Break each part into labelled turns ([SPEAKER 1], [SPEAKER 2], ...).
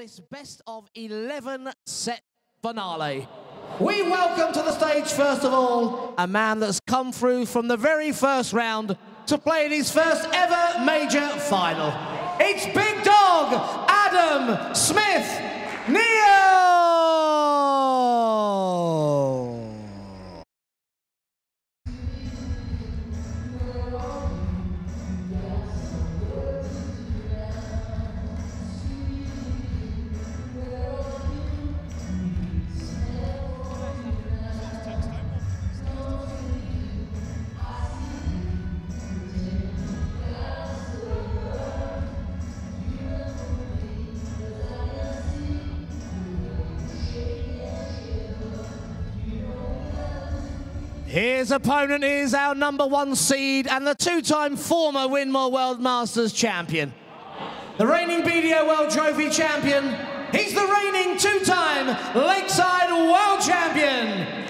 [SPEAKER 1] this best of 11 set finale. We welcome to the stage, first of all, a man that's come through from the very first round to play in his first ever major final. It's Big Dog Adam Smith Neo! His opponent is our number one seed and the two-time former Winmau World Masters champion. The reigning BDO World Trophy champion. He's the reigning two-time Lakeside World Champion,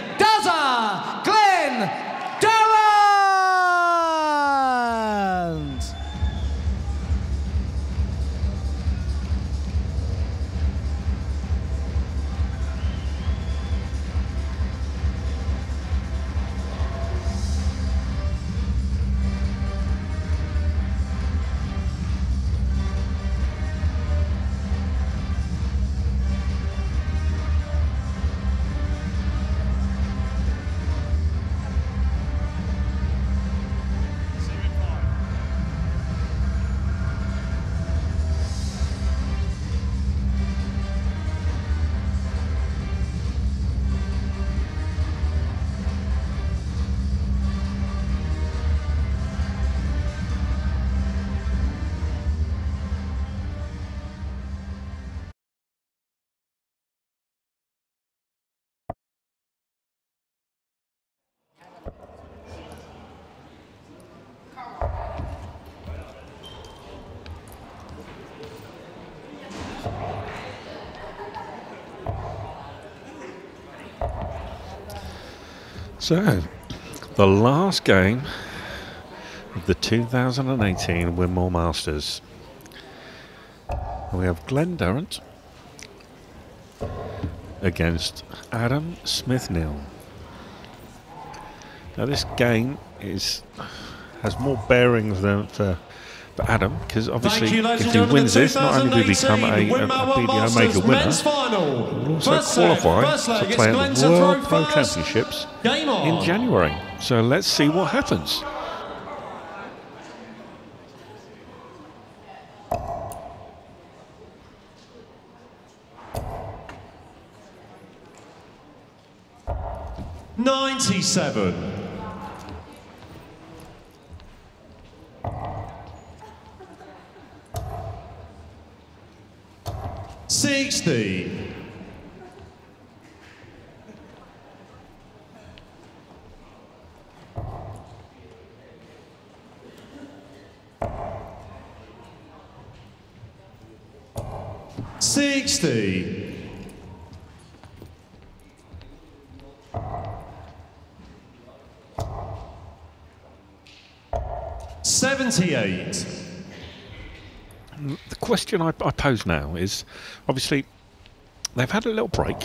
[SPEAKER 2] So, the last game of the 2018 Winmau Masters. We have Glen Durrant against Adam Smith-Neale. Now, this game is has more bearings than for, for Adam because obviously,
[SPEAKER 3] you,
[SPEAKER 2] if he wins this, not only will he become a, a, a
[SPEAKER 3] 2018
[SPEAKER 2] BDO Major winner,
[SPEAKER 3] men's final.
[SPEAKER 2] he will also
[SPEAKER 3] First
[SPEAKER 2] qualify
[SPEAKER 3] leg,
[SPEAKER 2] to play at the World Pro
[SPEAKER 3] first.
[SPEAKER 2] Championships in January. So let's see what happens.
[SPEAKER 3] Ninety-seven. Sixty. Sixty. Seventy-eight.
[SPEAKER 2] The question I, I pose now is obviously they've had a little break.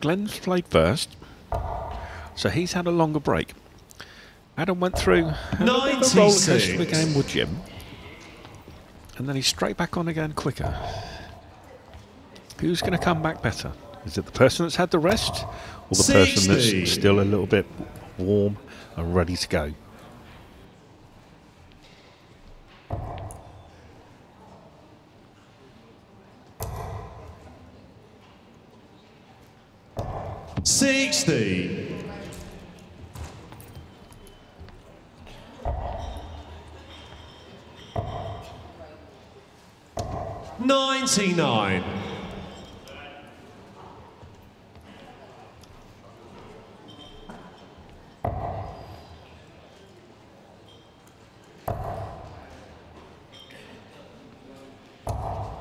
[SPEAKER 2] Glen's played first, so he's had a longer break. Adam went through a little bit of a roller coaster of
[SPEAKER 3] 96.
[SPEAKER 2] game with Jim, and then he's straight back on again quicker. Who's going to come back better? Is it the person that's had the rest, or the person that's still a little bit warm and ready to go?
[SPEAKER 3] Sixty. Ninety-nine.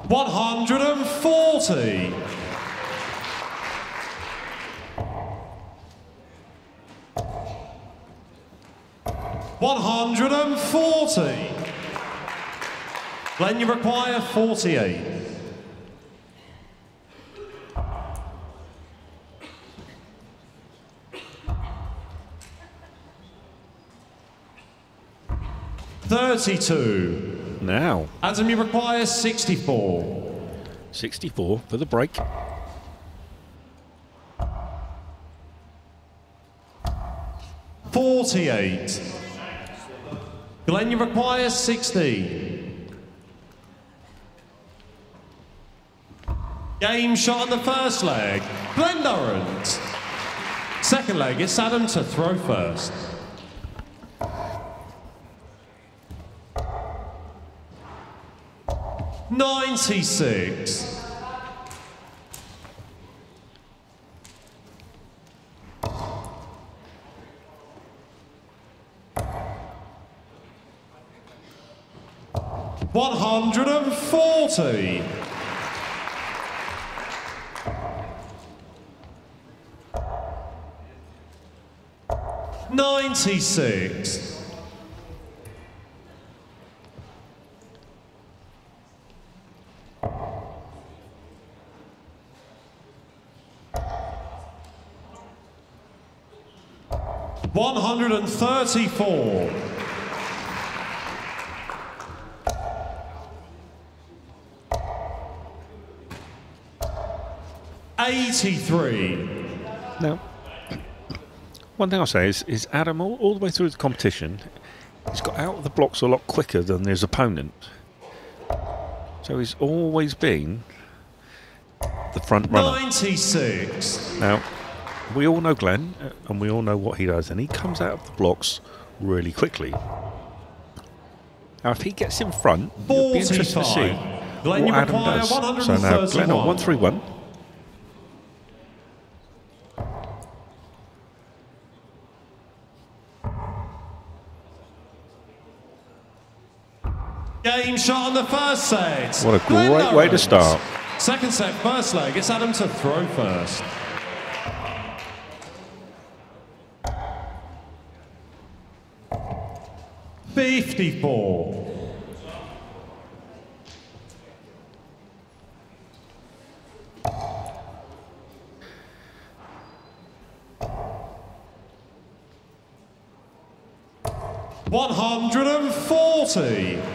[SPEAKER 3] One hundred and forty. 40. Glen, you require 48. Thirty-two.
[SPEAKER 2] Now,
[SPEAKER 3] Adam, you require sixty-four.
[SPEAKER 2] Sixty-four for the break.
[SPEAKER 3] Forty-eight. Glen, you require 60. Game shot on the first leg. Glen. Second leg, it's Adam to throw first. Ninety-six. One hundred and forty. Ninety-six. One hundred and thirty-four. Eighty-three.
[SPEAKER 2] Now, one thing I'll say is, is Adam, all, all the way through the competition, he's got out of the blocks a lot quicker than his opponent. So he's always been the front runner.
[SPEAKER 3] 96.
[SPEAKER 2] Now, we all know Glen, uh, and we all know what he does, and he comes out of the blocks really quickly. Now, if he gets in front, it'll be interesting to see
[SPEAKER 3] Glen,
[SPEAKER 2] what
[SPEAKER 3] you
[SPEAKER 2] Adam does. So now, Glen on
[SPEAKER 3] 131. Shot on the first set.
[SPEAKER 2] What a great way to start.
[SPEAKER 3] Second set, first leg. It's Adam to throw first. Fifty-four. One hundred and forty.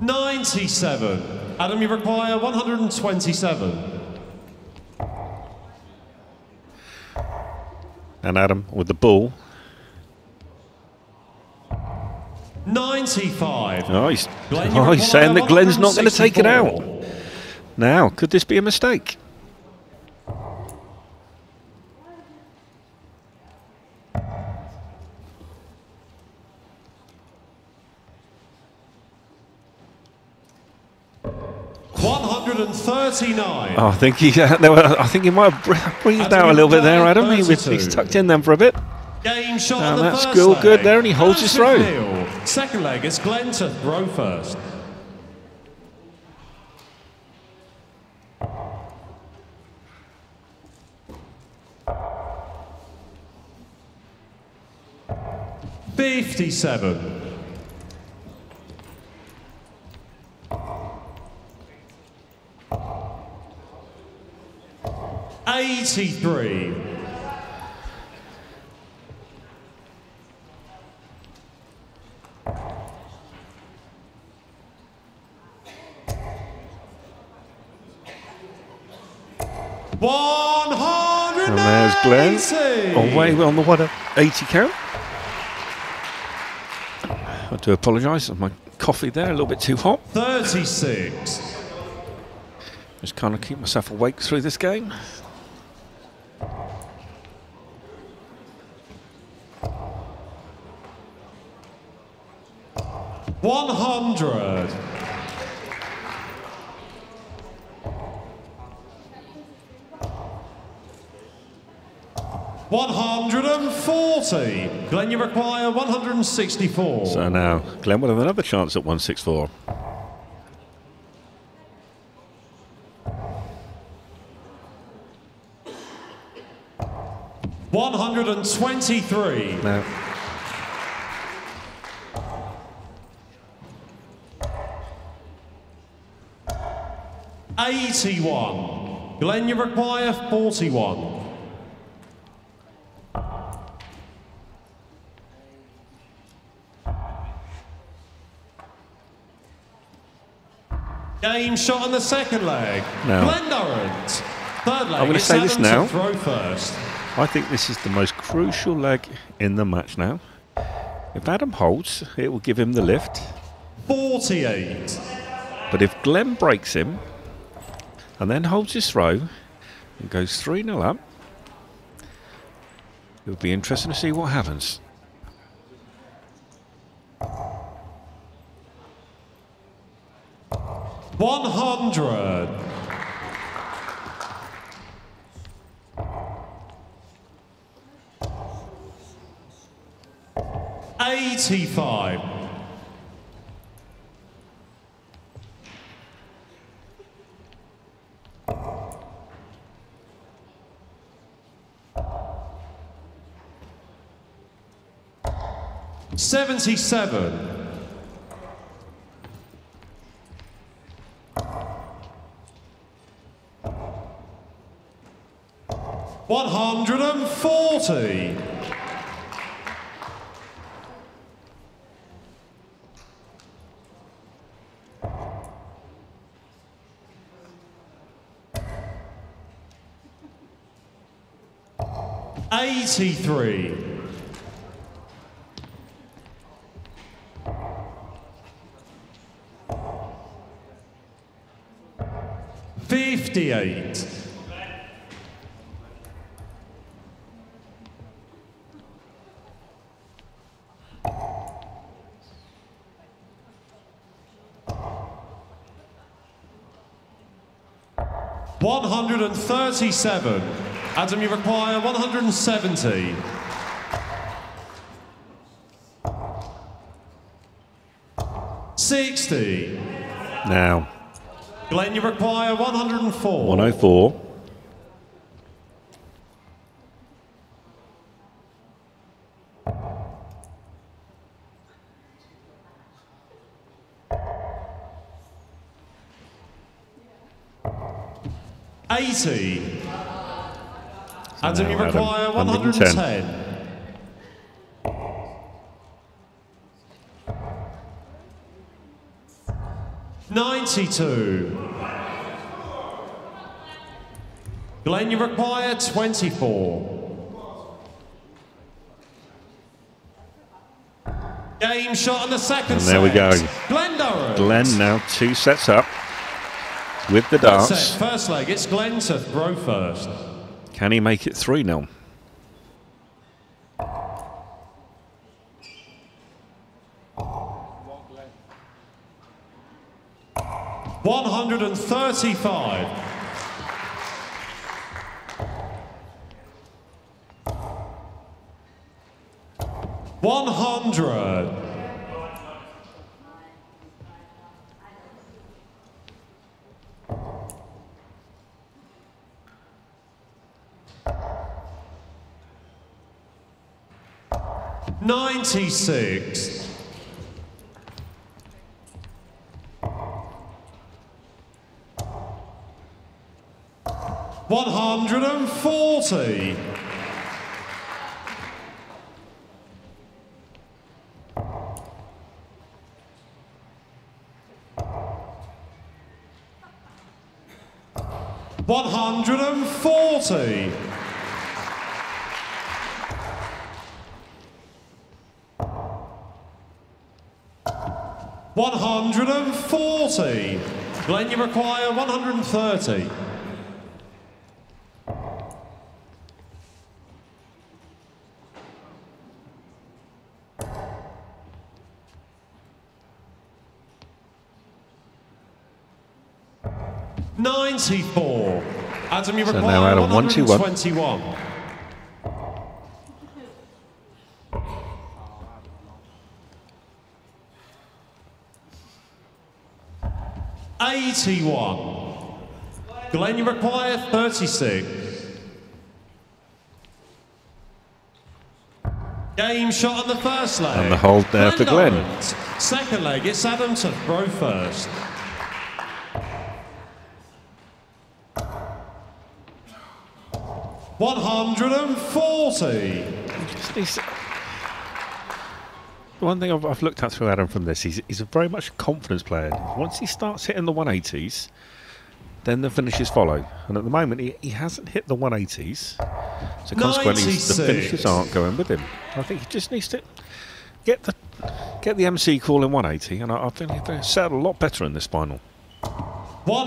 [SPEAKER 3] 97. Adam, you require 127. And
[SPEAKER 2] Adam with the ball.
[SPEAKER 3] 95.
[SPEAKER 2] Oh, he's, oh, he's saying that Glen's not going to take it out. Now, could this be a mistake?
[SPEAKER 3] 39.
[SPEAKER 2] Oh, I think he, uh, were, I think he might have breathed out a little bit there, Adam. He he's tucked in then for a bit.
[SPEAKER 3] Game shot um,
[SPEAKER 2] that's
[SPEAKER 3] first good,
[SPEAKER 2] good there, and he holds his throw.
[SPEAKER 3] Second leg is Glen to throw first. Fifty-seven. Eighty-three. One hundred
[SPEAKER 2] And there's Glen. Away on the what, a 80 count. I do apologise. My coffee there, a little bit too hot.
[SPEAKER 3] Thirty-six.
[SPEAKER 2] Just kind of keep myself awake through this game.
[SPEAKER 3] 100. One hundred and forty. Glen, you require one hundred and sixty-four.
[SPEAKER 2] So now Glen will have another chance at 164.
[SPEAKER 3] One hundred and twenty-three.
[SPEAKER 2] Now,
[SPEAKER 3] Eighty-one. Glen, you require forty-one. Game shot on the second leg.
[SPEAKER 2] No.
[SPEAKER 3] Glen Durrant. Third leg.
[SPEAKER 2] I'm gonna say this now.
[SPEAKER 3] Throw first.
[SPEAKER 2] I think this is the most crucial leg in the match now. If Adam holds, it will give him the lift.
[SPEAKER 3] 48.
[SPEAKER 2] But if Glen breaks him and then holds his throw and goes 3 0 up, it would be interesting to see what happens.
[SPEAKER 3] One hundred. Eighty-five. Seventy-seven. One hundred and forty. Eighty-three. Fifty-eight. One hundred and thirty-seven. Adam, you require one hundred and seventy. Sixty.
[SPEAKER 2] Now,
[SPEAKER 3] Glen, you require one hundred and four.
[SPEAKER 2] 104.
[SPEAKER 3] Eighty. Adam,
[SPEAKER 2] now,
[SPEAKER 3] you
[SPEAKER 2] Adam,
[SPEAKER 3] require
[SPEAKER 2] 110.
[SPEAKER 3] Ninety-two. Glen, you require twenty-four. Game shot on the second
[SPEAKER 2] And there we go.
[SPEAKER 3] Glen Durrant.
[SPEAKER 2] Glen now two sets up with the darts.
[SPEAKER 3] first leg, it's Glen to throw first.
[SPEAKER 2] Can he make it 3 0?
[SPEAKER 3] One hundred and thirty-five. One hundred. Ninety-six. One hundred and forty. 140. One hundred and forty. Glen, you require one hundred and thirty. Ninety-four. Adam, you
[SPEAKER 2] So
[SPEAKER 3] require
[SPEAKER 2] now Adam, one, two, one.
[SPEAKER 3] 121. Eighty-one. Glen, you require thirty-six. Game shot on the first leg.
[SPEAKER 2] And the hold there for
[SPEAKER 3] Glen. Second leg, it's Adam to throw first. One hundred and forty.
[SPEAKER 2] He's- one thing I've, I've looked at through Adam from this, he's, he's a very much confidence player. Once he starts hitting the 180s, then the finishes follow. And at the moment, he, he hasn't hit the 180s. So consequently, the finishes aren't going with him. I think he just needs to get the get the MC call in 180, and I, I think he'll set a lot better in this final.
[SPEAKER 3] One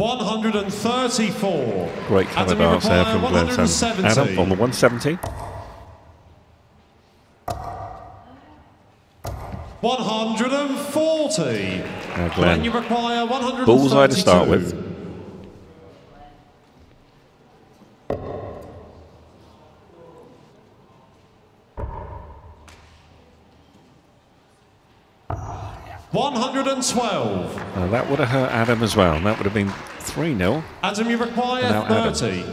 [SPEAKER 3] One hundred and thirty-four.
[SPEAKER 2] Great cover
[SPEAKER 3] Adam, you
[SPEAKER 2] dance there from Glen Adam on the 170.
[SPEAKER 3] One hundred and forty.
[SPEAKER 2] Now Glen,
[SPEAKER 3] you require one hundred.
[SPEAKER 2] bullseye to start with.
[SPEAKER 3] One hundred and twelve.
[SPEAKER 2] Now that would have hurt Adam as well. That would have been 3 0.
[SPEAKER 3] Adam, you require
[SPEAKER 2] Now Adam.
[SPEAKER 3] thirty.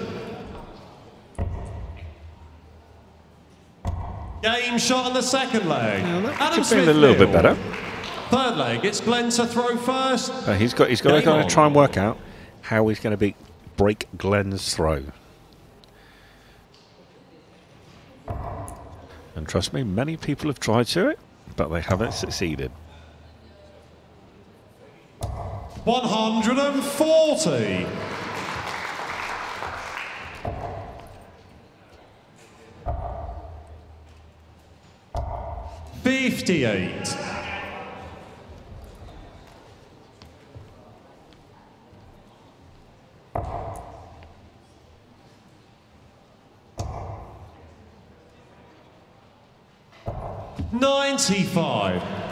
[SPEAKER 3] Game shot on the second leg. Adam
[SPEAKER 2] Could be a little bit better.
[SPEAKER 3] Third leg, it's Glen to throw first.
[SPEAKER 2] Uh, he's got he's got to
[SPEAKER 3] Game
[SPEAKER 2] kind
[SPEAKER 3] on.
[SPEAKER 2] of try and work out how he's going to beat break Glen's throw. And trust me, many people have tried to it, but they haven't succeeded.
[SPEAKER 3] One hundred and forty. Fifty-eight. Ninety-five.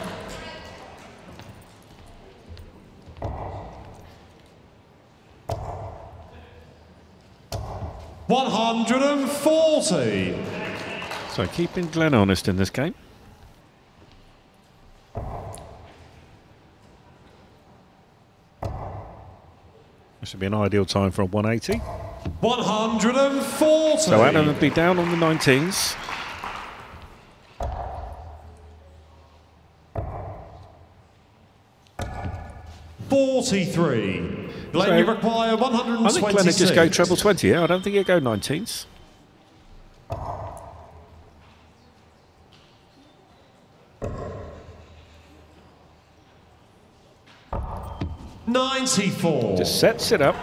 [SPEAKER 3] One hundred and forty.
[SPEAKER 2] So keeping Glen honest in this game. This would be an ideal time for a 180.
[SPEAKER 3] One hundred and forty.
[SPEAKER 2] So Adam would be down on the 19s.
[SPEAKER 3] Forty-three.
[SPEAKER 2] So-
[SPEAKER 3] you require one hundred and
[SPEAKER 2] I think. Glen just go treble 20. Yeah, I don't think he'd go 19s.
[SPEAKER 3] Ninety-four.
[SPEAKER 2] Just sets it up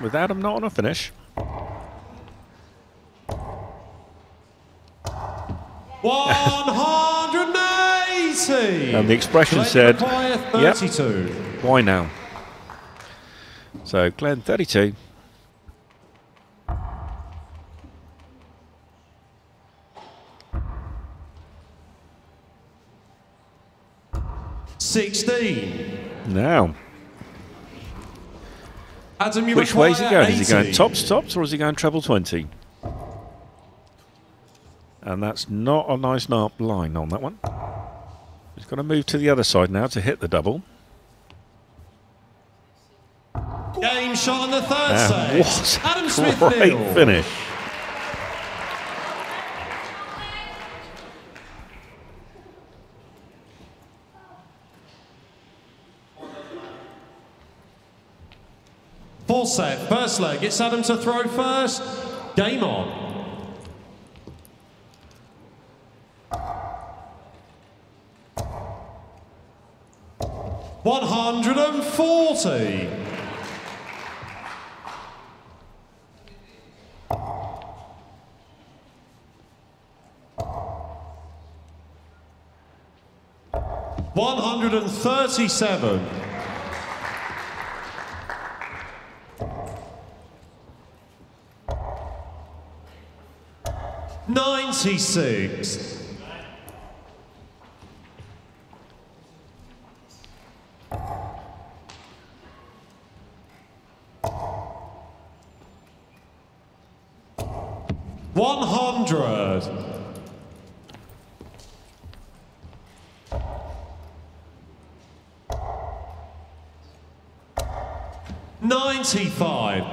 [SPEAKER 2] with Adam not on a finish.
[SPEAKER 3] One hundred and eighty.
[SPEAKER 2] And the expression
[SPEAKER 3] Glen,
[SPEAKER 2] said, "Yep." Why now? So Glen 32.
[SPEAKER 3] Sixteen.
[SPEAKER 2] Now,
[SPEAKER 3] Adam, you
[SPEAKER 2] which way is he going? Is he going
[SPEAKER 3] 80.
[SPEAKER 2] tops tops or is he going treble 20? And that's not a nice line on that one. He's got to move to the other side now to hit the double.
[SPEAKER 3] Game shot on the third set.
[SPEAKER 2] what
[SPEAKER 3] Adam Smith-Neale.
[SPEAKER 2] great finish.
[SPEAKER 3] Full set, first leg. It's Adam to throw first. Game on. One hundred and forty. One hundred and thirty-seven. Ninety-six. 25.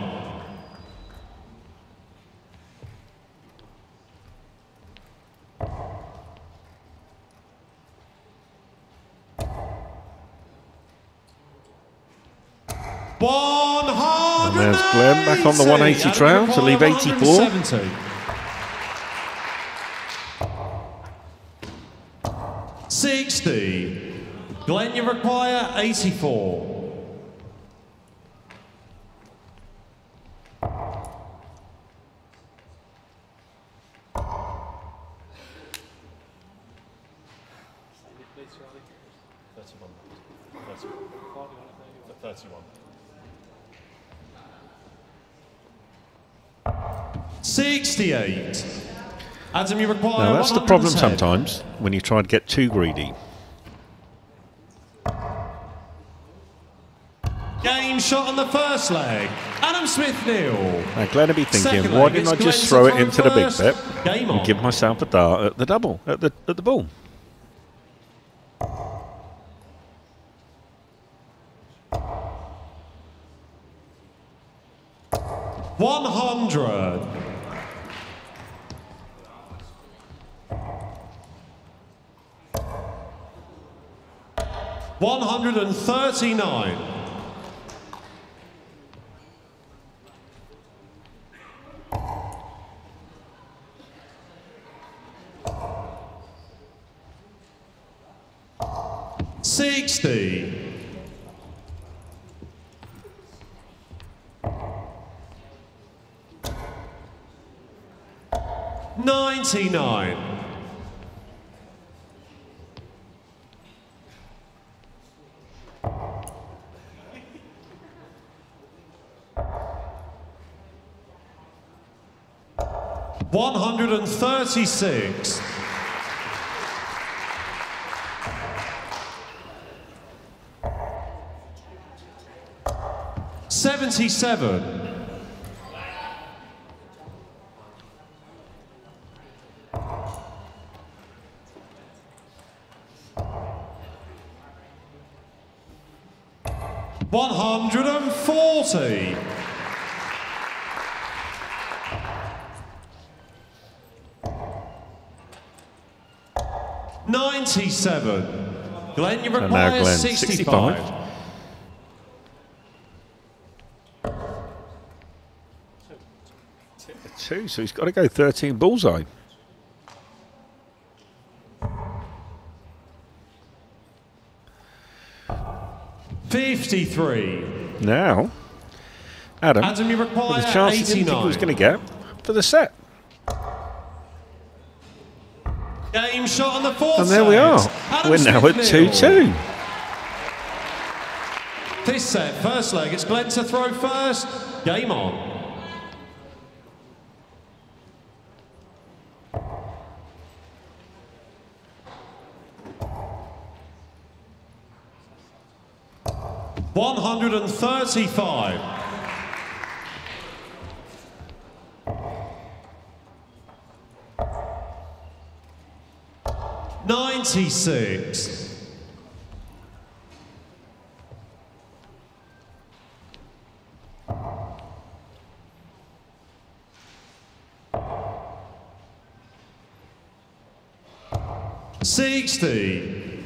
[SPEAKER 2] And there's Glen back on the 180 trail to leave 84.
[SPEAKER 3] Sixty. Glen, you require 84.
[SPEAKER 2] Now that's the problem
[SPEAKER 3] 110.
[SPEAKER 2] sometimes when you try to get too greedy.
[SPEAKER 3] Game shot on the first leg. Adam Smith-Neale.
[SPEAKER 2] Now Glen would be thinking,
[SPEAKER 3] Second
[SPEAKER 2] why didn't I just throw it into the big
[SPEAKER 3] bit
[SPEAKER 2] and give myself a dart at the double, at the at the ball?
[SPEAKER 3] One hundred. One hundred and thirty-nine. Sixty. Ninety-nine. One hundred and thirty-six. Seventy-seven. One hundred and forty. Ninety-seven. Glen, you
[SPEAKER 2] now
[SPEAKER 3] require
[SPEAKER 2] Glen,
[SPEAKER 3] 65.
[SPEAKER 2] 65. Two, so he's got to go 13 bullseye.
[SPEAKER 3] Fifty-three.
[SPEAKER 2] Now, Adam,
[SPEAKER 3] Adam, you
[SPEAKER 2] with the chance he didn't think he
[SPEAKER 3] 89.
[SPEAKER 2] was going to get for the set. And there we are.
[SPEAKER 3] Adam
[SPEAKER 2] We're now at 2 2.
[SPEAKER 3] This set, first leg, it's Glen to throw first. Game on. One hundred and thirty-five. Ninety-six. Sixty.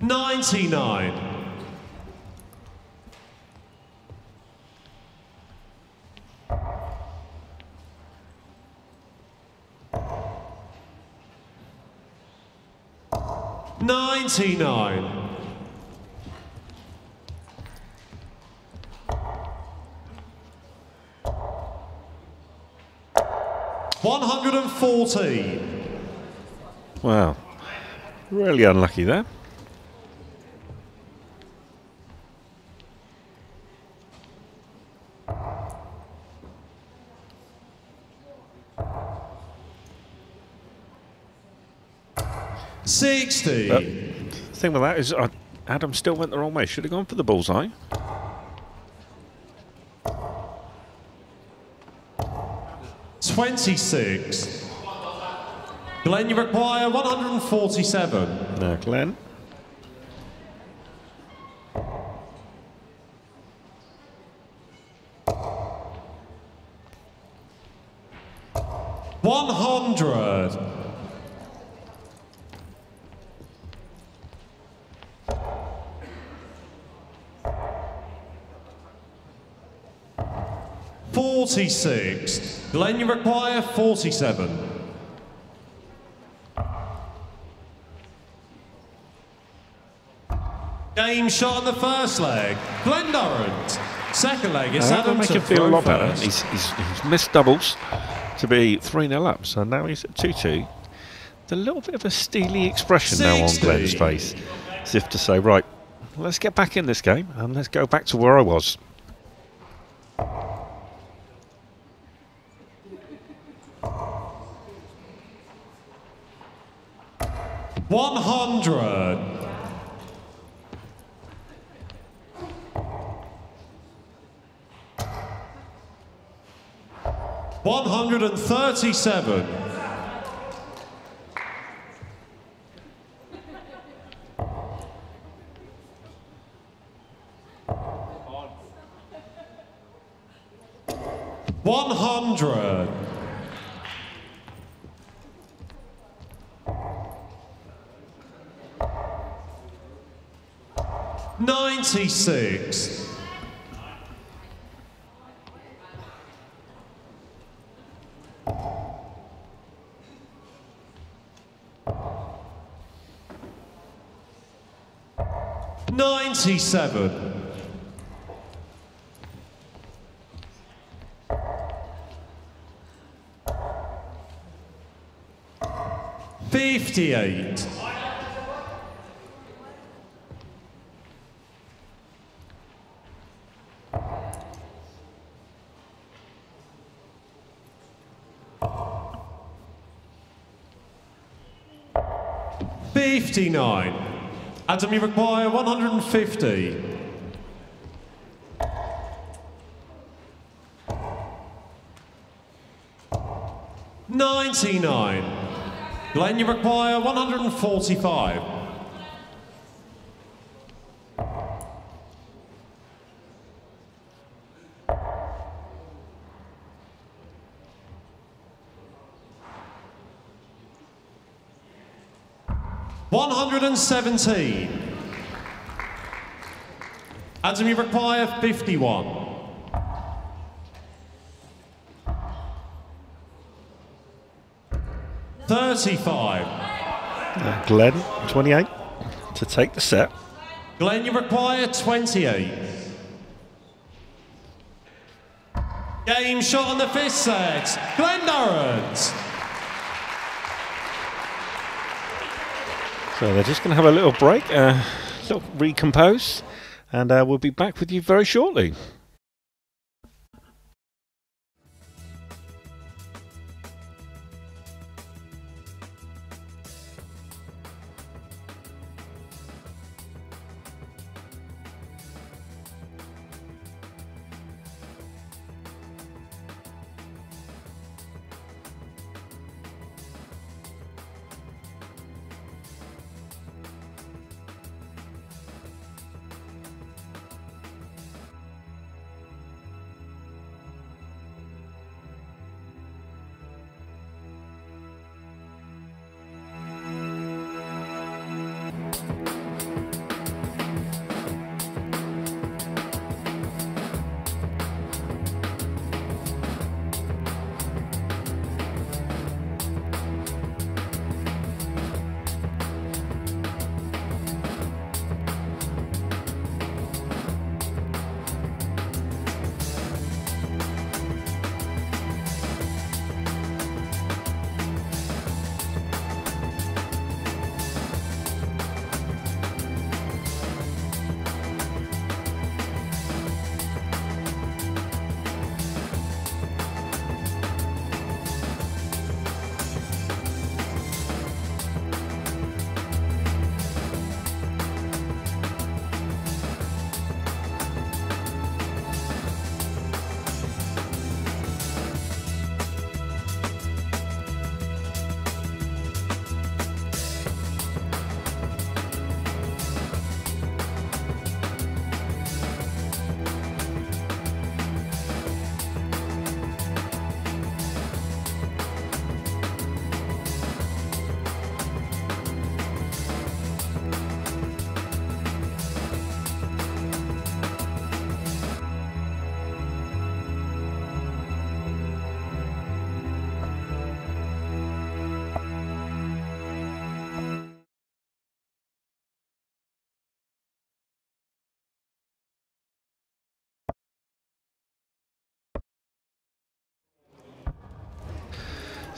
[SPEAKER 3] Ninety-nine. 99. One hundred and fourteen.
[SPEAKER 2] Wow. Really unlucky there.
[SPEAKER 3] Sixty.
[SPEAKER 2] Uh, thing with that is uh, Adam still went the wrong way. Should have gone for the bullseye.
[SPEAKER 3] Twenty-six. Glen, you require one hundred and forty-seven.
[SPEAKER 2] Now,
[SPEAKER 3] Glen. 46. Glen, you require 47. Game shot on the first leg. Glen Durrant. Second leg is Adam
[SPEAKER 2] make him feel a lot better. He's, he's, he's, missed doubles to be 3 0 up, so now he's at 2 2. A little bit of a steely expression 60. now on Glen's face, as if to say, right, let's get back in this game and let's go back to where I was.
[SPEAKER 3] One hundred. One hundred and thirty-seven. One hundred. Ninety-six. Ninety-seven. Fifty-eight. Fifty-nine. Adam, you require one hundred and fifty. Ninety-nine. Glen, you require one hundred and forty-five. One hundred and seventeen. Adam, you require fifty-one. Thirty-five.
[SPEAKER 2] Uh, Glen, 28, to take the set.
[SPEAKER 3] Glen, you require 28. Game shot on the fifth set. Glen Durrant.
[SPEAKER 2] So they're just going to have a little break, uh, little recompose, and uh, we'll be back with you very shortly.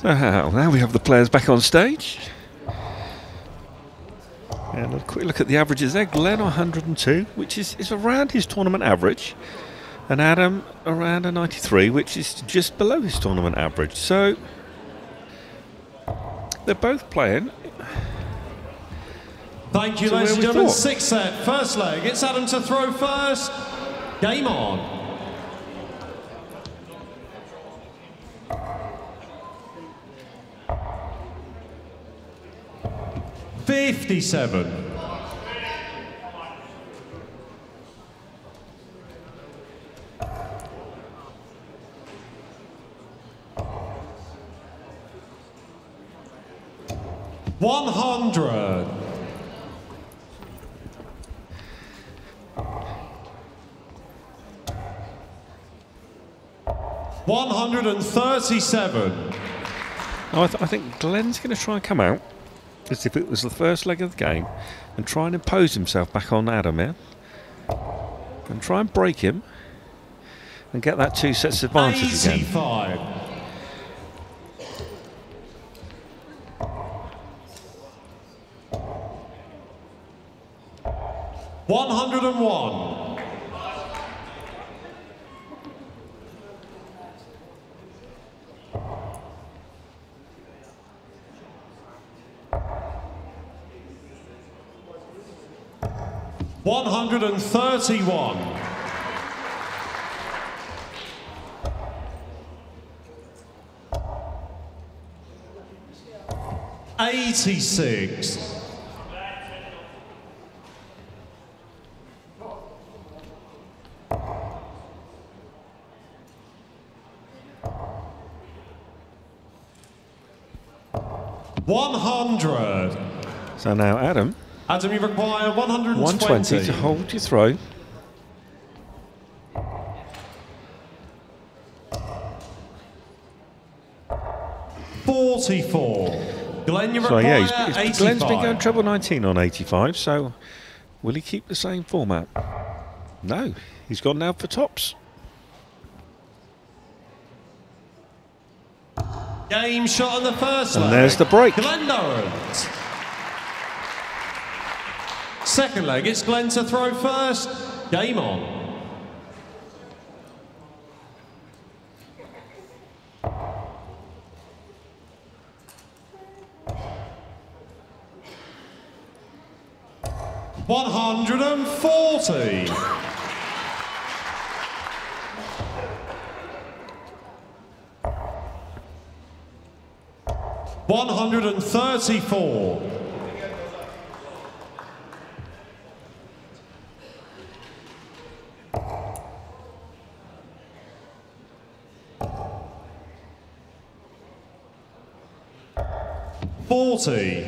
[SPEAKER 2] Now, now we have the players back on stage. And a quick look at the averages there. Glen 102, which is, is around his tournament average. And Adam around a 93, which is just below his tournament average. So they're both playing.
[SPEAKER 3] Thank you,
[SPEAKER 2] So
[SPEAKER 3] ladies and gentlemen. Sixth set, first leg. It's Adam to throw first. Game on. Fifty-seven. One hundred. One hundred and thirty-seven.
[SPEAKER 2] I, th- I think Glen's going to try and come out as if it was the first leg of the game and try and impose himself back on Adam here. And try and break him and get that two sets advantage again.
[SPEAKER 3] Eighty-five. One hundred and one. One hundred and thirty-one. Eighty-six. One hundred.
[SPEAKER 2] So now, Adam,
[SPEAKER 3] Adam, you require 120.
[SPEAKER 2] 120 to hold your throw.
[SPEAKER 3] Forty-four. Glen,
[SPEAKER 2] So yeah, he's, he's,
[SPEAKER 3] 85.
[SPEAKER 2] Glen's been going treble 19 on 85. So will he keep the same format? No, he's gone now for tops.
[SPEAKER 3] Game shot on the first
[SPEAKER 2] And
[SPEAKER 3] leg.
[SPEAKER 2] there's the break.
[SPEAKER 3] Glen Durrant. Second leg, it's Glen to throw first. Game on. One hundred and forty. One hundred and thirty-four. Forty.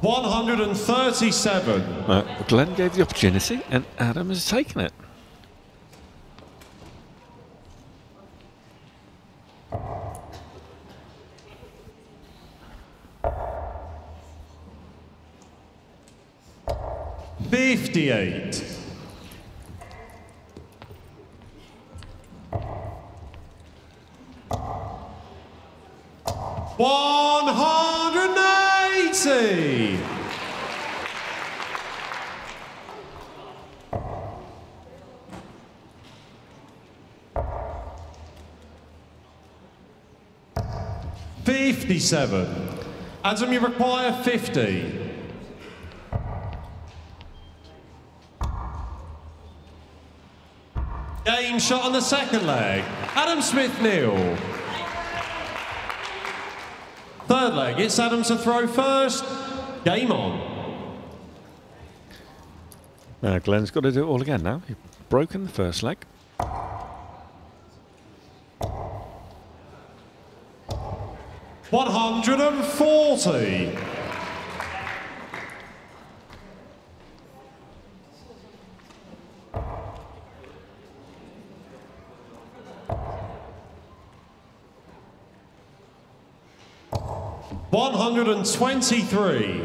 [SPEAKER 3] One hundred and thirty-seven.
[SPEAKER 2] Uh, Glen gave the opportunity, and Adam has taken it.
[SPEAKER 3] 57. Adam, you require 50. Game shot on the second leg. Adam Smith-Neale. Third leg, it's Adam to throw first. Game on.
[SPEAKER 2] Now Glen's got to do it all again now. He's broken the first leg.
[SPEAKER 3] 140. One hundred and twenty-three.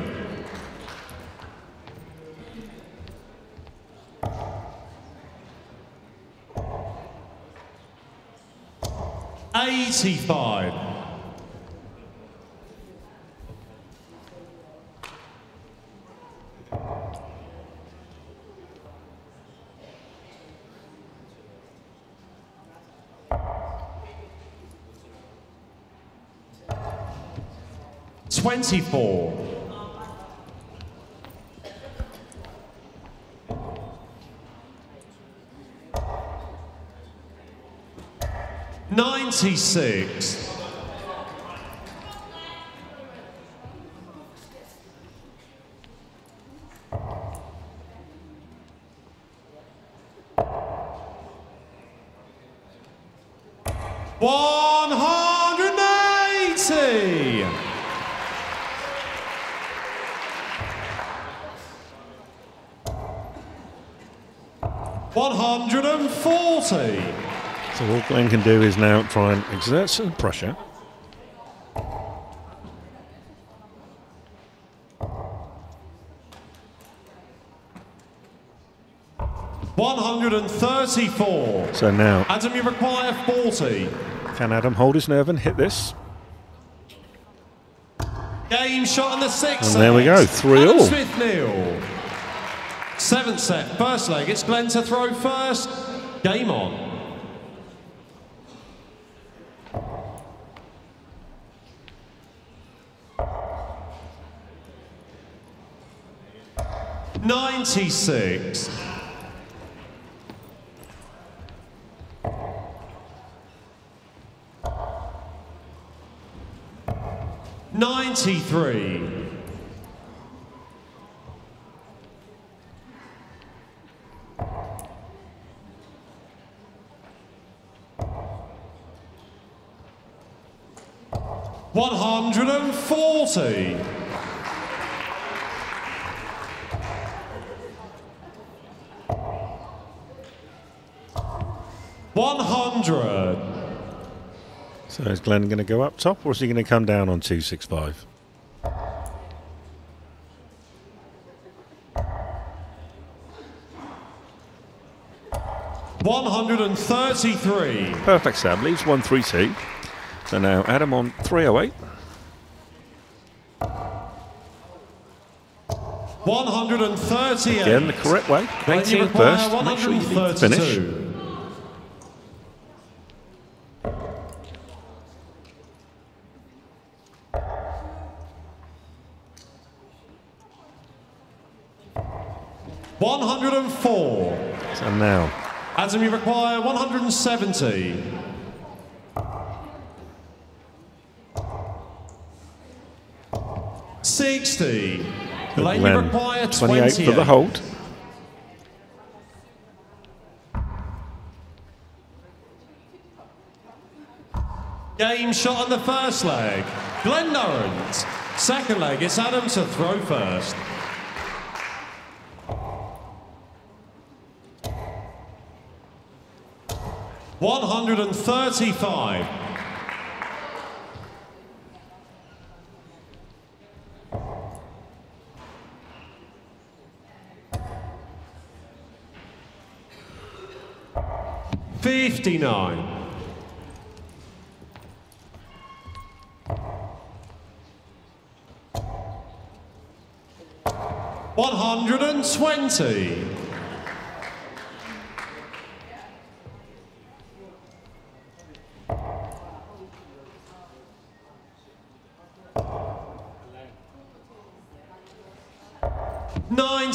[SPEAKER 3] Eighty-five. 24. Ninety-six.
[SPEAKER 2] So all Glen can do is now try and exert some pressure.
[SPEAKER 3] One hundred and thirty-four.
[SPEAKER 2] So now,
[SPEAKER 3] Adam, you require forty.
[SPEAKER 2] can Adam hold his nerve and hit this?
[SPEAKER 3] Game shot on the sixth.
[SPEAKER 2] And there we go, three
[SPEAKER 3] Adam
[SPEAKER 2] all.
[SPEAKER 3] Smith-Neale. Seventh set, first leg. It's Glen to throw first. Game on. Ninety-six. Ninety-three. One hundred and forty. One hundred.
[SPEAKER 2] So is Glen going to go up top or is he going to come down on 265?
[SPEAKER 3] One hundred and thirty-three.
[SPEAKER 2] Perfect stab, leaves 132. So now Adam on 308.
[SPEAKER 3] One hundred and thirty-eight.
[SPEAKER 2] Again, the correct way.
[SPEAKER 3] Glen, you
[SPEAKER 2] 18
[SPEAKER 3] require
[SPEAKER 2] first. Make sure you finish.
[SPEAKER 3] 132. One and four.
[SPEAKER 2] So now,
[SPEAKER 3] Adam, you require one hundred and seventy. Sixty. Glen, you
[SPEAKER 2] Glen,
[SPEAKER 3] require
[SPEAKER 2] 28 for the hold.
[SPEAKER 3] Game shot on the first leg. Glen Durrant. Second leg, it's Adam to throw first. One hundred and thirty-five. Fifty-nine. One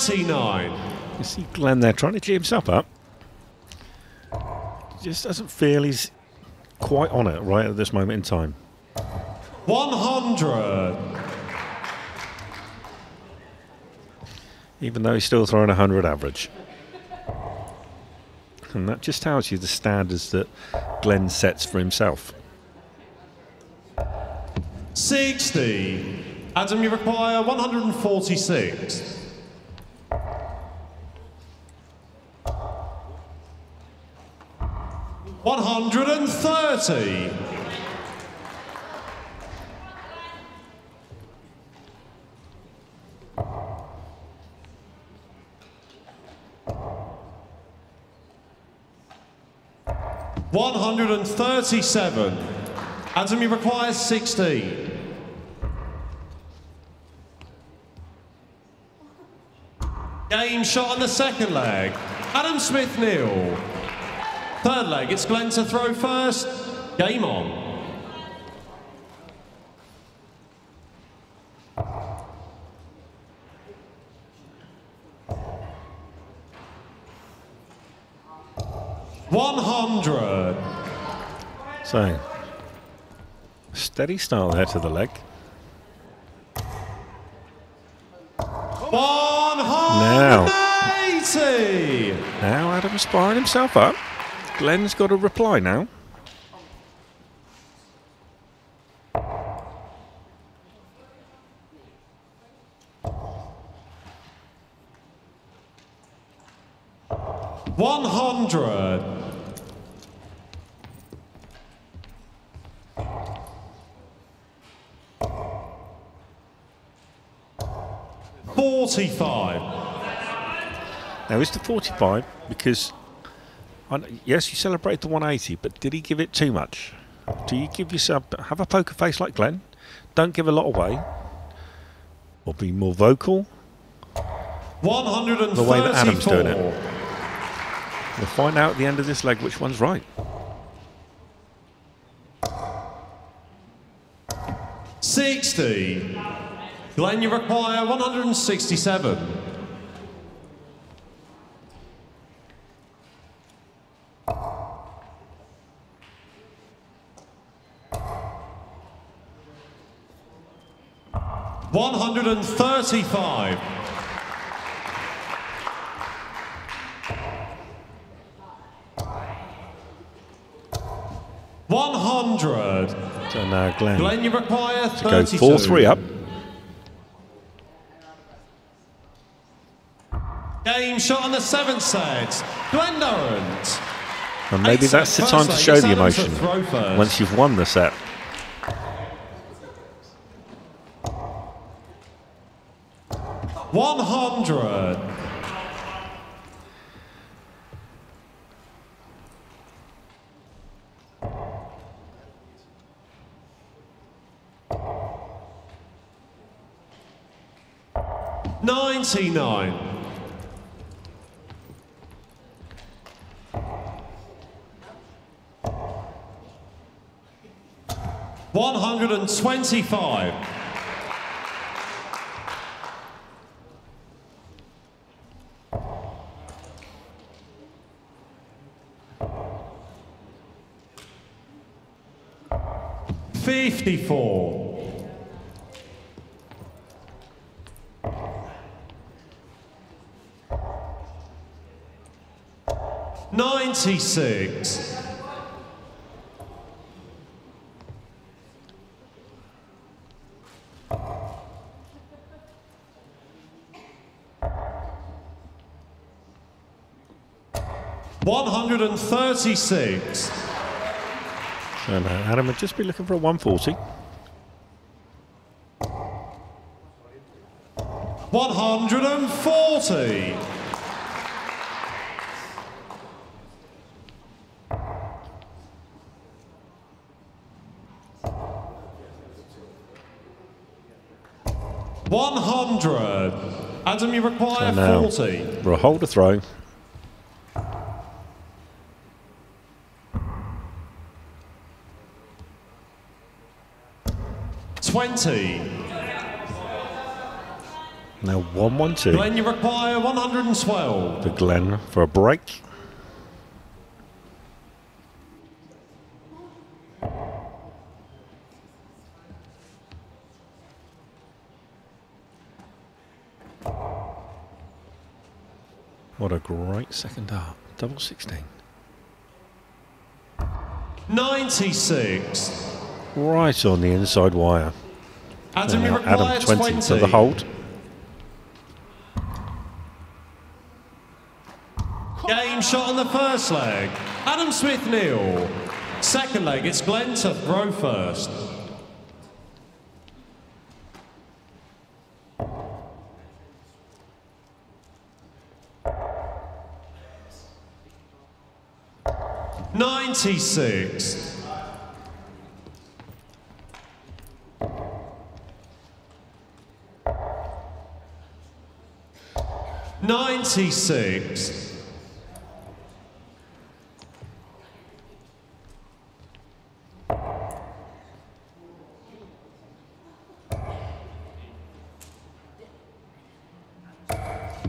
[SPEAKER 3] hundred and twenty. Ninety-nine.
[SPEAKER 2] You see Glen there trying to cheer himself up. Just doesn't feel he's quite on it right at this moment in time.
[SPEAKER 3] One hundred.
[SPEAKER 2] Even though he's still throwing 100 average. And that just tells you the standards that Glen sets for himself.
[SPEAKER 3] Sixty. Adam, you require one hundred and forty-six. One hundred and thirty-seven. Adam, requires require 16. Game shot on the second leg. Adam Smith-Neale. Third leg, it's Glen to throw first. Game on. One hundred.
[SPEAKER 2] So, steady style there to the leg.
[SPEAKER 3] One hundred eighty.
[SPEAKER 2] Now Adam's sparring himself up. Glen's got a reply now.
[SPEAKER 3] One hundred. Forty-five.
[SPEAKER 2] Now is the 45 because yes, you celebrated the 180, but did he give it too much? Do you give yourself have a poker face like Glen? Don't give a lot away, or be more vocal. The way that Adam's doing it. We'll find out at the end of this leg which one's right.
[SPEAKER 3] Sixty. Glenn, you require one hundred and sixty-seven. One hundred and thirty-five. One hundred.
[SPEAKER 2] So now Glen
[SPEAKER 3] Glen, you require thirty-two.
[SPEAKER 2] go four three up.
[SPEAKER 3] Game shot on the seventh set. Glen Durrant.
[SPEAKER 2] And maybe
[SPEAKER 3] Eight
[SPEAKER 2] that's the time to show the emotion
[SPEAKER 3] to
[SPEAKER 2] once you've won the set.
[SPEAKER 3] One hundred. Ninety-nine. One hundred and twenty-five. Fifty-four. Ninety-six. One hundred and thirty-six.
[SPEAKER 2] So now uh, Adam would just be looking for a 140.
[SPEAKER 3] One hundred and forty. One hundred. Adam, you require
[SPEAKER 2] So now uh,
[SPEAKER 3] forty.
[SPEAKER 2] for a hold a throw.
[SPEAKER 3] Twenty.
[SPEAKER 2] Now 112
[SPEAKER 3] Glen, you require one hundred and twelve.
[SPEAKER 2] The Glen for a break. What a great second half. Double 16.
[SPEAKER 3] Ninety-six.
[SPEAKER 2] Right on the inside wire.
[SPEAKER 3] Adam, you uh,
[SPEAKER 2] Now
[SPEAKER 3] require
[SPEAKER 2] Adam 20
[SPEAKER 3] twenty.
[SPEAKER 2] to the hold.
[SPEAKER 3] Game shot on the first leg. Adam Smith-Neale. Second leg, it's Glen to throw first. Ninety-six. 96.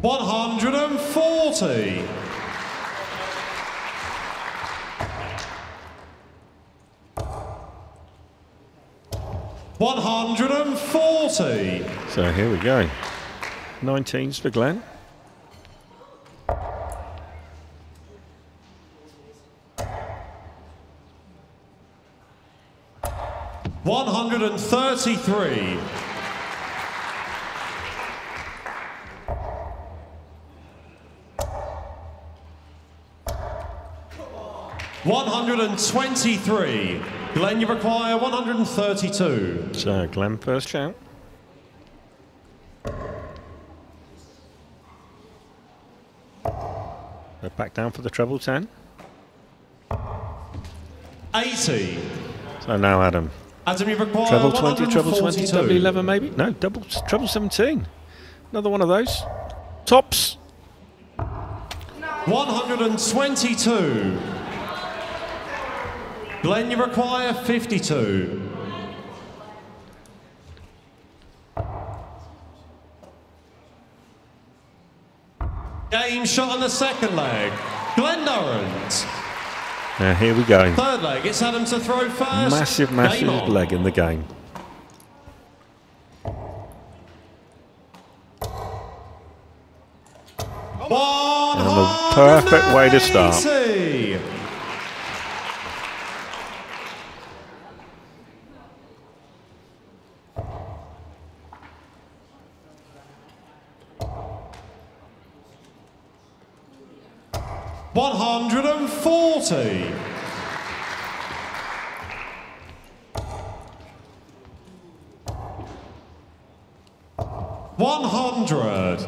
[SPEAKER 3] One hundred and forty. One hundred and forty.
[SPEAKER 2] So here we go. 19s for Glen.
[SPEAKER 3] One hundred and thirty-three. One hundred and twenty-three. Glen, you require one hundred and thirty-two.
[SPEAKER 2] So Glen first shout. Go back down for the treble 10.
[SPEAKER 3] Eighty.
[SPEAKER 2] So now Adam.
[SPEAKER 3] Adam, you require
[SPEAKER 2] Treble 20, treble 20,
[SPEAKER 3] 142.
[SPEAKER 2] double 11 maybe? No, double treble 17. Another one of those. Tops.
[SPEAKER 3] 122. Glen, you require 52. Game shot on the second leg. Glen Durrant.
[SPEAKER 2] Now here we go.
[SPEAKER 3] Third leg, it's Adam to throw first.
[SPEAKER 2] Massive, massive leg in the game.
[SPEAKER 3] One
[SPEAKER 2] And the perfect way to start.
[SPEAKER 3] One hundred.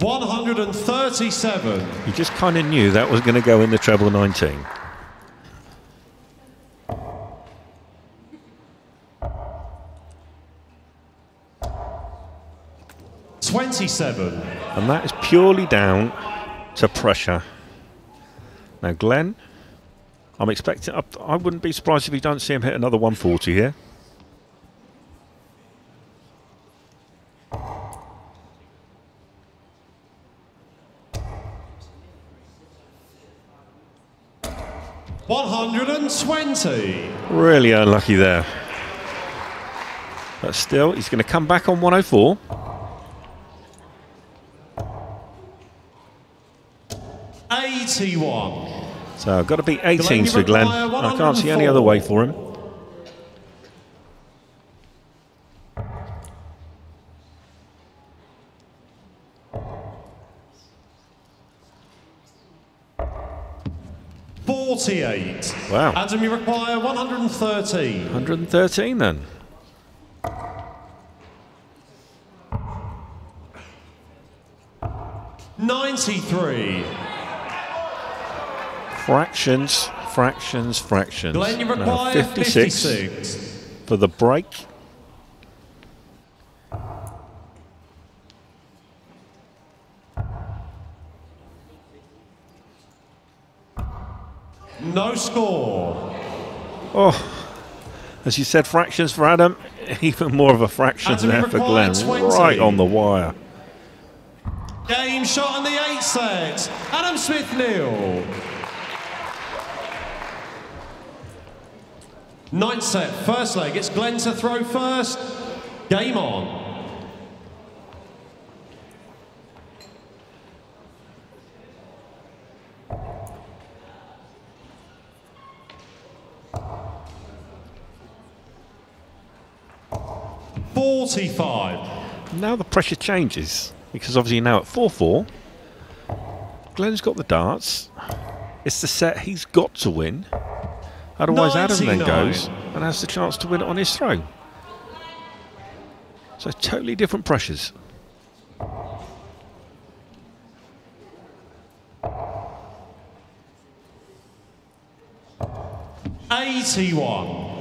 [SPEAKER 3] One hundred and thirty-seven.
[SPEAKER 2] You just kind of knew that was going to go in the treble nineteen.
[SPEAKER 3] 27.
[SPEAKER 2] And that is purely down to pressure. Now, Glen, I'm expecting, I wouldn't be surprised if you don't see him hit another 140 here.
[SPEAKER 3] One hundred and twenty.
[SPEAKER 2] Really unlucky there. But still, he's going to come back on 104.
[SPEAKER 3] Eighty-one.
[SPEAKER 2] So got to be 18s
[SPEAKER 3] Glen,
[SPEAKER 2] for
[SPEAKER 3] you Glen.
[SPEAKER 2] I can't see any other way for him.
[SPEAKER 3] Forty-eight.
[SPEAKER 2] Wow.
[SPEAKER 3] Adam, you require one hundred and thirteen.
[SPEAKER 2] 113 then.
[SPEAKER 3] Ninety-three.
[SPEAKER 2] Fractions, fractions, fractions.
[SPEAKER 3] Glen, you
[SPEAKER 2] Now,
[SPEAKER 3] require
[SPEAKER 2] 56
[SPEAKER 3] 56.
[SPEAKER 2] for the break.
[SPEAKER 3] No score.
[SPEAKER 2] Oh, as you said, fractions for Adam. Even more of a fraction
[SPEAKER 3] Adam,
[SPEAKER 2] there for
[SPEAKER 3] Glen. 20.
[SPEAKER 2] Right on the wire.
[SPEAKER 3] Game shot on the eight set. Adam Smith-Neale. Ninth set, first leg. It's Glen to throw first. Game on. Forty-five.
[SPEAKER 2] Now the pressure changes because obviously now at 4 4, Glen's got the darts. It's the set he's got to win. Otherwise, 99. Adam then goes and has the chance to win it on his throw. So, totally different pressures.
[SPEAKER 3] Eighty-one.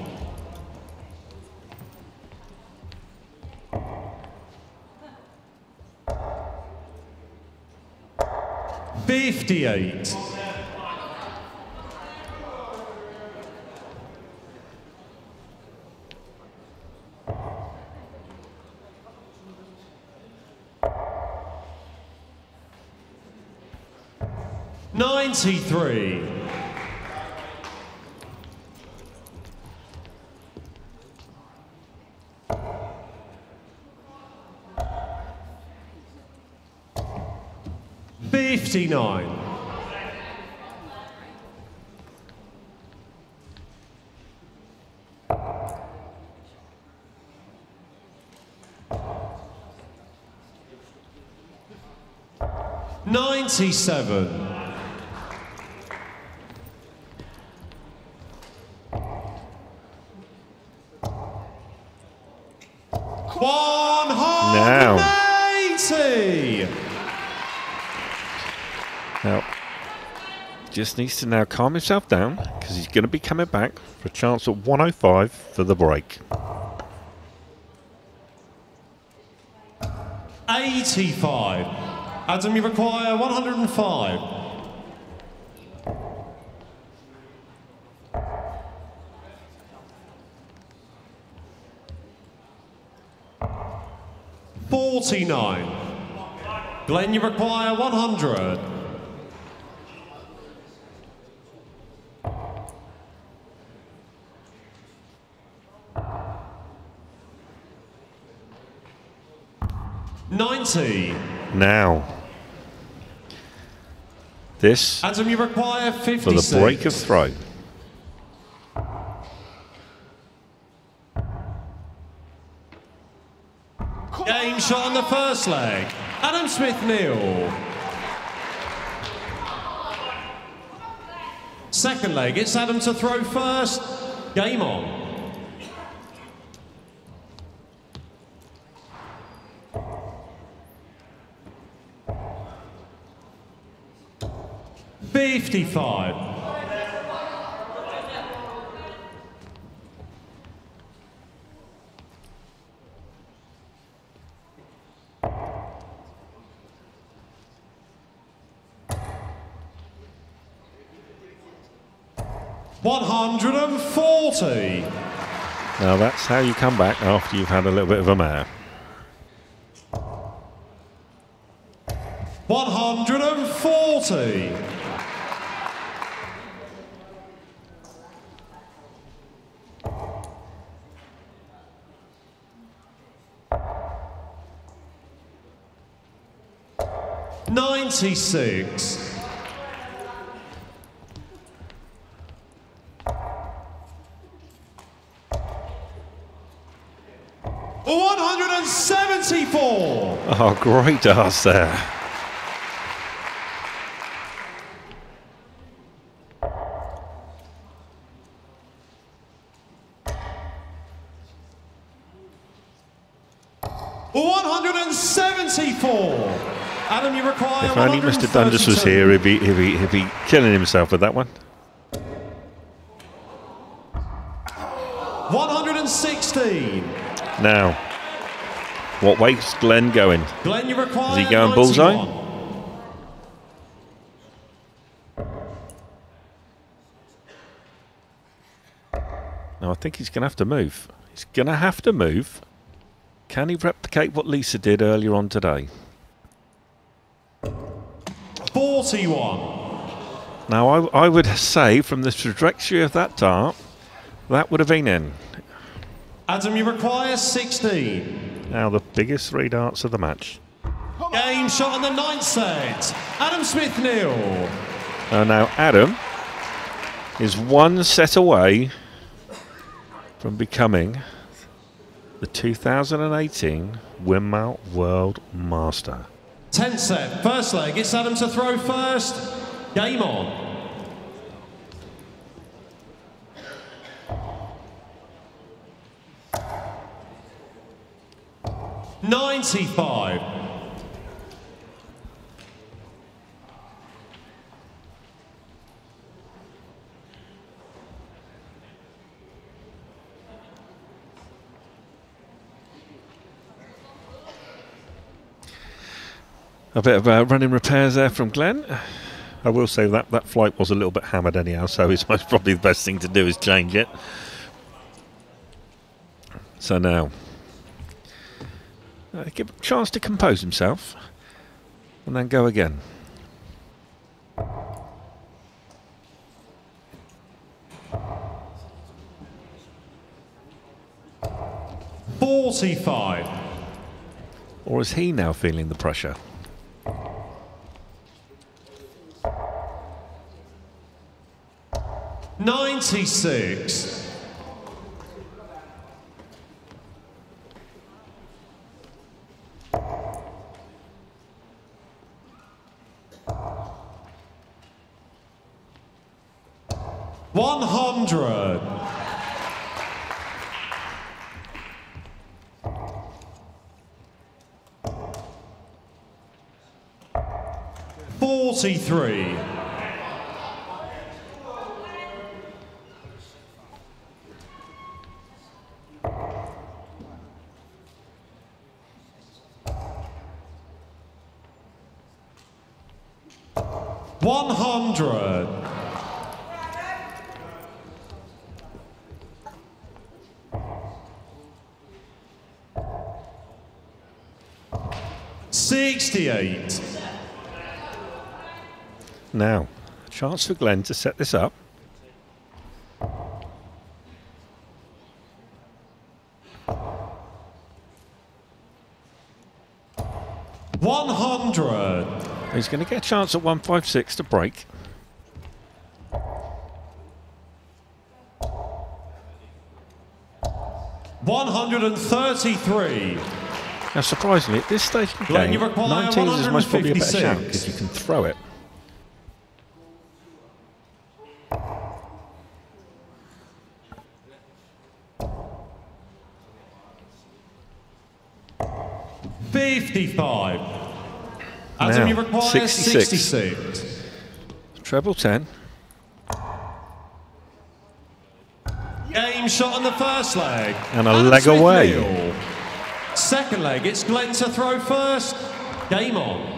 [SPEAKER 3] Fifty-eight. Ninety-three. Fifty-nine. Ninety-seven.
[SPEAKER 2] just needs to now calm himself down because he's going to be coming back for a chance at 105 for the break.
[SPEAKER 3] 85. Adam, you require 105. Forty-nine. Glen, you require one hundred. 90.
[SPEAKER 2] Now. This
[SPEAKER 3] Adam, you require
[SPEAKER 2] 50
[SPEAKER 3] for
[SPEAKER 2] the break of throw.
[SPEAKER 3] Game shot on the first leg. Adam Smith-Neale. Second leg, it's Adam to throw first. Game on. Fifty-five. One hundred and forty.
[SPEAKER 2] Now, that's how you come back after you've had a little bit of a mare.
[SPEAKER 3] One hundred and forty. Ninety-six. One hundred and seventy-four.
[SPEAKER 2] Oh, great dance there.
[SPEAKER 3] One hundred and seventy-four. Adam, you require.
[SPEAKER 2] If only Mr. Dundas was here, he'd be, he'd, be, he'd be killing himself with that one.
[SPEAKER 3] 116.
[SPEAKER 2] Now, what way's Glen going?
[SPEAKER 3] Glen, you require.
[SPEAKER 2] Is he going bullseye?
[SPEAKER 3] 91.
[SPEAKER 2] No, I think he's going to have to move. He's going to have to move. Can he replicate what Lisa did earlier on today?
[SPEAKER 3] 41.
[SPEAKER 2] Now, I, I would say from the trajectory of that dart, that would have been in.
[SPEAKER 3] Adam, you require 16.
[SPEAKER 2] Now, the biggest three darts of the match.
[SPEAKER 3] Game shot on the ninth set. Adam Smith-Neale.
[SPEAKER 2] Uh, now, Adam is one set away from becoming the 2018 Winmau World Master.
[SPEAKER 3] 10th set. First leg. It's Adam to throw first. Game on. Ninety-five.
[SPEAKER 2] A bit of uh, running repairs there from Glen. I will say that that flight was a little bit hammered anyhow, so it's most probably the best thing to do is change it. So now, uh, give him a chance to compose himself, and then go again.
[SPEAKER 3] Forty-five.
[SPEAKER 2] Or is he now feeling the pressure?
[SPEAKER 3] Ninety-six. One hundred. Forty-three. One hundred. Sixty-eight.
[SPEAKER 2] Now, a chance for Glen to set this up.
[SPEAKER 3] One hundred.
[SPEAKER 2] He's going to get a chance at 156 to break.
[SPEAKER 3] One hundred and thirty-three.
[SPEAKER 2] Now, surprisingly, at this stage of the game,
[SPEAKER 3] you
[SPEAKER 2] 19 is most probably a better shout
[SPEAKER 3] 156.
[SPEAKER 2] because you can throw it.
[SPEAKER 3] Fifty-five. Adam,
[SPEAKER 2] Now,
[SPEAKER 3] you require
[SPEAKER 2] 66.
[SPEAKER 3] 66.
[SPEAKER 2] Treble 10.
[SPEAKER 3] Game shot on the first leg.
[SPEAKER 2] And a
[SPEAKER 3] Adam
[SPEAKER 2] leg
[SPEAKER 3] Smith
[SPEAKER 2] away.
[SPEAKER 3] Neal. Second leg, it's Glen to throw first. Game on.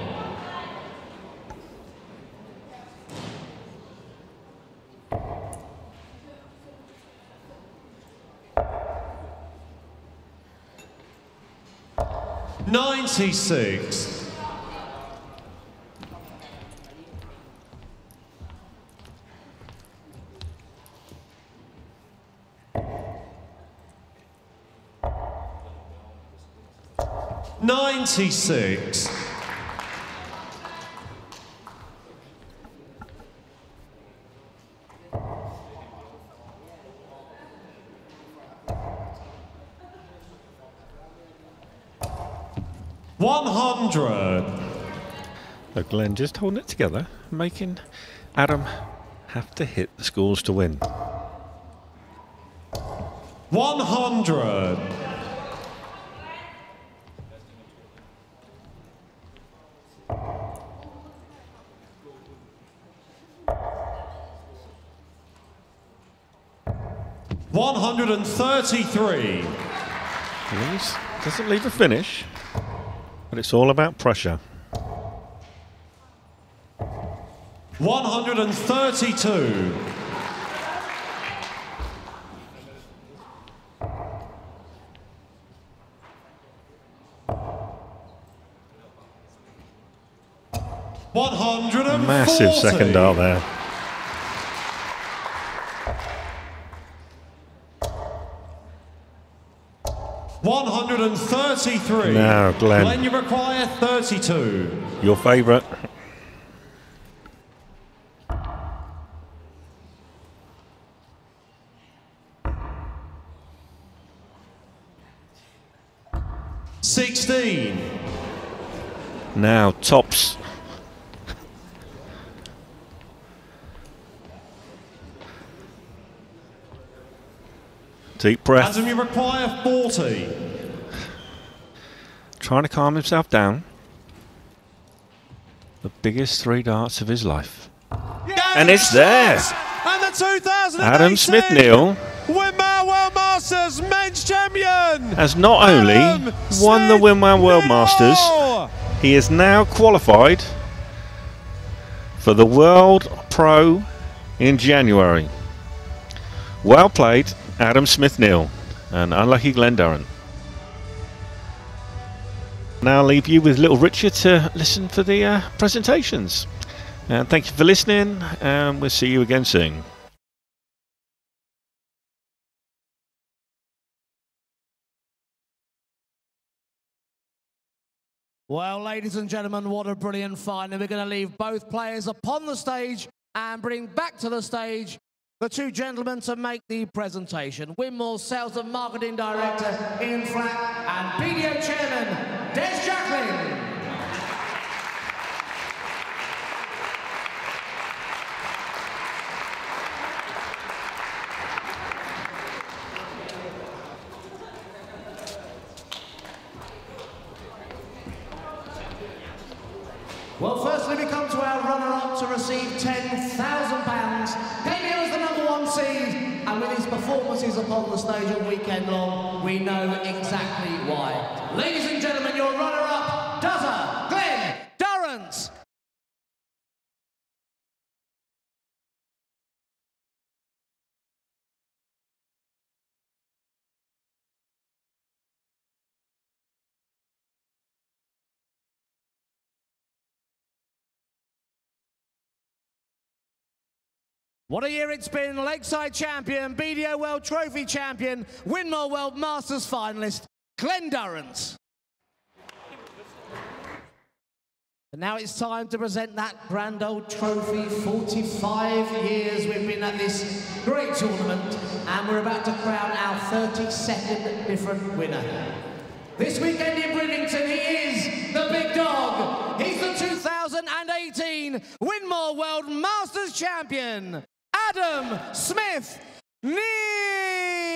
[SPEAKER 3] Ninety-six. Ninety-six. One hundred.
[SPEAKER 2] So Glen just holding it together, making Adam have to hit the scores to win.
[SPEAKER 3] One hundred. One hundred and thirty-three.
[SPEAKER 2] Leaves, doesn't leave a finish, but it's all about pressure.
[SPEAKER 3] One hundred and thirty-two. One hundred and
[SPEAKER 2] Massive second dart there.
[SPEAKER 3] 33.
[SPEAKER 2] Now, Glen.
[SPEAKER 3] Glen, you require 32.
[SPEAKER 2] Your favourite.
[SPEAKER 3] Sixteen.
[SPEAKER 2] Now tops. Deep breath.
[SPEAKER 3] Adam, you require 40.
[SPEAKER 2] Trying to calm himself down. The biggest three darts of his life. And it's there.
[SPEAKER 3] And the 2018
[SPEAKER 2] Adam Smith Neale
[SPEAKER 3] Winmau World Masters Men's Champion.
[SPEAKER 2] has not only
[SPEAKER 3] Adam
[SPEAKER 2] won the Winmau World Masters, He is now qualified for the World Pro in January. Well played, Adam Smith Neale, and unlucky Glen Durrant. Now I'll leave you with little Richard to listen for the uh, presentations. And thank you for listening, and we'll see you again soon.
[SPEAKER 1] Well, ladies and gentlemen, what a brilliant find. And we're going to leave both players upon the stage and bring back to the stage the two gentlemen to make the presentation. Winmau Sales and Marketing Director Ian Flack and BDO Chairman Des Jacklin. Well, firstly, we come to our runner-up to receive £10,000. Damien is the number one seed, and with his performances upon the stage all weekend long, we know exactly why. Ladies and gentlemen, your runner-up, Duzza Glen Durrant. What a year it's been. Lakeside champion, BDO World Trophy champion, Winmau World Masters finalist, Glen Durrant. And now it's time to present that grand old trophy. 45 years we've been at this great tournament, and we're about to crown our 32nd different winner. This weekend in Bridlington, he is the big dog. He's the 2018 Winmau World Masters champion. Adam Smith Neale.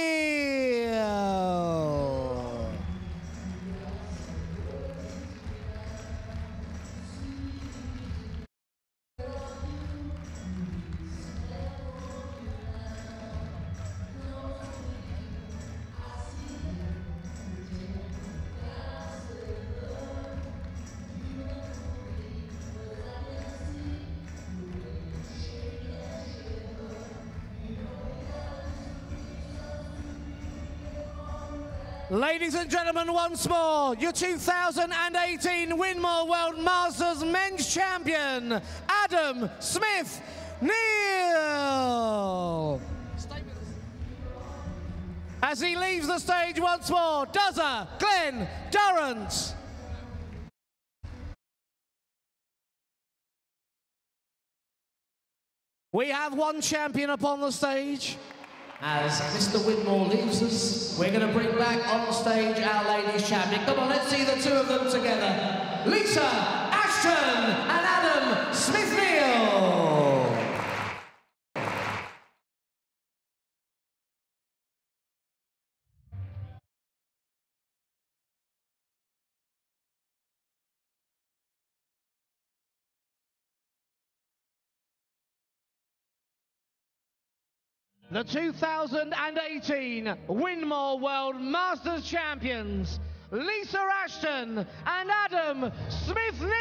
[SPEAKER 1] Ladies and gentlemen, once more, your 2018 Winmau World Masters Men's Champion, Adam Smith Neale. As he leaves the stage once more, Duzza Glen Durrant. We have one champion upon the stage. As Mr. Winmau leaves us, we're going to bring back on stage our ladies champion. Come on, let's see the two of them together. Lisa Ashton and the 2018 Winmau World Masters Champions, Lisa Ashton and Adam Smith-Neale.